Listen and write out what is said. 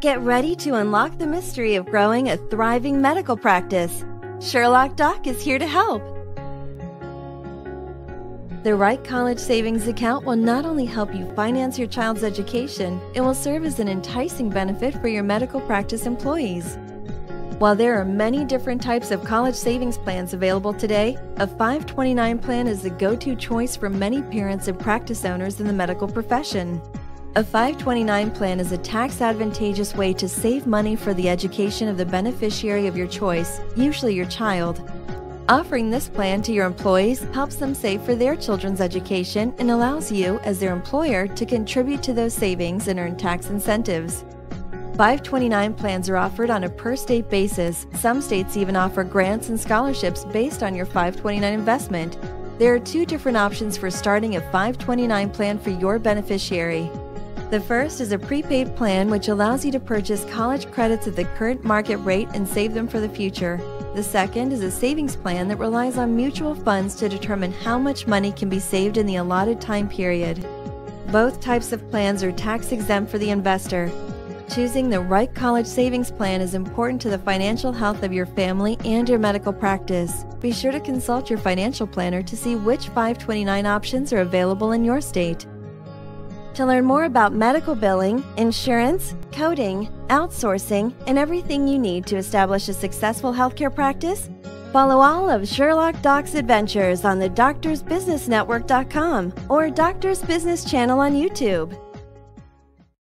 Get ready to unlock the mystery of growing a thriving medical practice. Sherlock Doc is here to help. The Right College Savings Account will not only help you finance your child's education, it will serve as an enticing benefit for your medical practice employees. While there are many different types of college savings plans available today, a 529 plan is the go to choice for many parents and practice owners in the medical profession. A 529 plan is a tax advantageous way to save money for the education of the beneficiary of your choice, usually your child. Offering this plan to your employees helps them save for their children's education and allows you, as their employer, to contribute to those savings and earn tax incentives. 529 plans are offered on a per state basis. Some states even offer grants and scholarships based on your 529 investment. There are two different options for starting a 529 plan for your beneficiary. The first is a prepaid plan, which allows you to purchase college credits at the current market rate and save them for the future. The second is a savings plan that relies on mutual funds to determine how much money can be saved in the allotted time period. Both types of plans are tax exempt for the investor. Choosing the right college savings plan is important to the financial health of your family and your medical practice. Be sure to consult your financial planner to see which 529 options are available in your state. To learn more about medical billing, insurance, coding, outsourcing, and everything you need to establish a successful healthcare practice, follow all of Sherlock Doc's adventures on the doctorsbusinessnetwork.com or Doctors Business channel on YouTube.